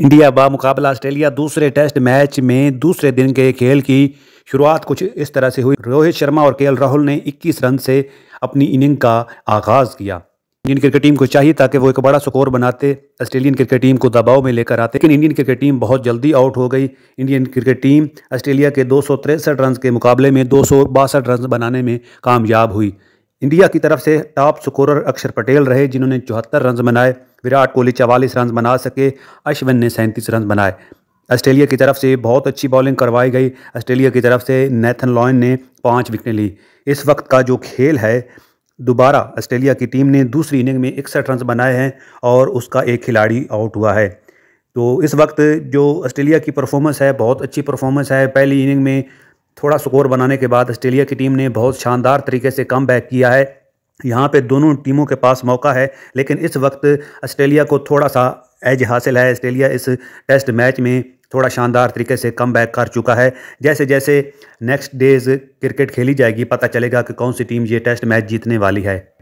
India बा मुकाबला Australia दूसरे टेस्ट मैच में दूसरे दिन के खेल की शुरुआत कुछ इस तरह से हुई। रोहित शर्मा और के राहुल ने 21 रन से अपनी इनिंग का आगाज़ किया। इंडियन क्रिकेट टीम को चाहिए ताकि वो एक बड़ा स्कोर बनाते, ऑस्ट्रेलियन क्रिकेट टीम को दबाव में लेकर आते। लेकिन इंडियन क्रिकेट टीम बहुत जल्दी आउट हो गई। इंडियन क्रिकेट टीम ऑस्ट्रेलिया के दो रन के मुकाबले में दो सौ बासठ रन बनाने में कामयाब हुई। इंडिया की तरफ़ से टॉप स्कोरर अक्षर पटेल रहे, जिन्होंने चौहत्तर रन बनाए। विराट कोहली चवालीस रन बना सके, अश्विन ने सैंतीस रन बनाए। ऑस्ट्रेलिया की तरफ़ से बहुत अच्छी बॉलिंग करवाई गई। ऑस्ट्रेलिया की तरफ़ से नेथन लॉयन ने पाँच विकेटें ली। इस वक्त का जो खेल है, दोबारा ऑस्ट्रेलिया की टीम ने दूसरी इनिंग में इकसठ रन बनाए हैं और उसका एक खिलाड़ी आउट हुआ है। तो इस वक्त जो ऑस्ट्रेलिया की परफॉर्मेंस है, बहुत अच्छी परफॉर्मेंस है। पहली इनिंग में थोड़ा स्कोर बनाने के बाद ऑस्ट्रेलिया की टीम ने बहुत शानदार तरीके से कम बैक किया है। यहाँ पे दोनों टीमों के पास मौका है, लेकिन इस वक्त ऑस्ट्रेलिया को थोड़ा सा एज हासिल है। ऑस्ट्रेलिया इस टेस्ट मैच में थोड़ा शानदार तरीके से कम बैक कर चुका है। जैसे जैसे नेक्स्ट डेज़ क्रिकेट खेली जाएगी, पता चलेगा कि कौन सी टीम ये टेस्ट मैच जीतने वाली है।